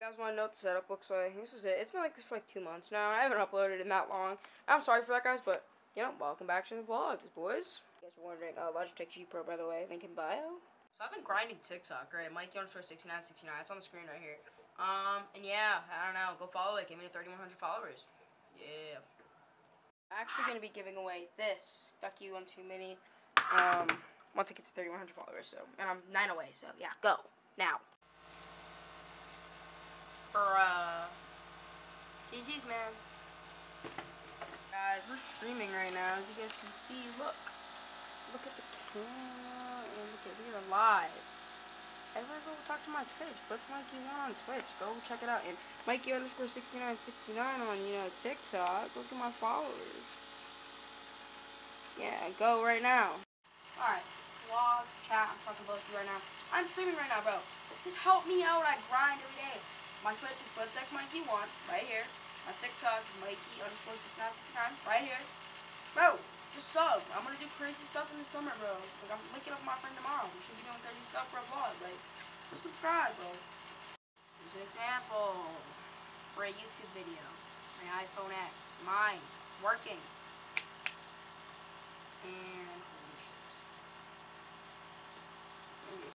guys want to know what the setup looks like, this is it. It's been like this for like two months now. I haven't uploaded in that long. I'm sorry for that, guys, but, you know, welcome back to the vlog, boys. You guys were wondering, uh, Logitech G Pro, by the way, link in bio. So I've been grinding TikTok, right? Mikey underscore 6969. It's on the screen right here. Um, and yeah, I don't know. Go follow it. Give me 3,100 followers. Yeah. I'm actually going to be giving away this Ducky One Two Mini. Um, once I get to 3,100 followers. So, and I'm nine away. So yeah, go now. Man. Guys, we're streaming right now. As you guys can see, look. Look at the camera. And look at, we are live. Everyone go talk to my Twitch. What's Mikey1 on Twitch? Go check it out. And Mikey underscore 6969 on, you know, TikTok. Look at my followers. Yeah, go right now. Alright, vlog, chat, I'm talking both of you right now. I'm streaming right now, bro. Just help me out. I grind every day. My Twitch is Bloodsex Mikey1, right here. My TikTok is Mikey underscore 6969, right here. Bro, just sub. I'm gonna do crazy stuff in the summer, bro. Like I'm linking up with my friend tomorrow. We should be doing crazy stuff for a vlog. Like, just subscribe, bro. Here's an example for a YouTube video. My iPhone X, mine, working.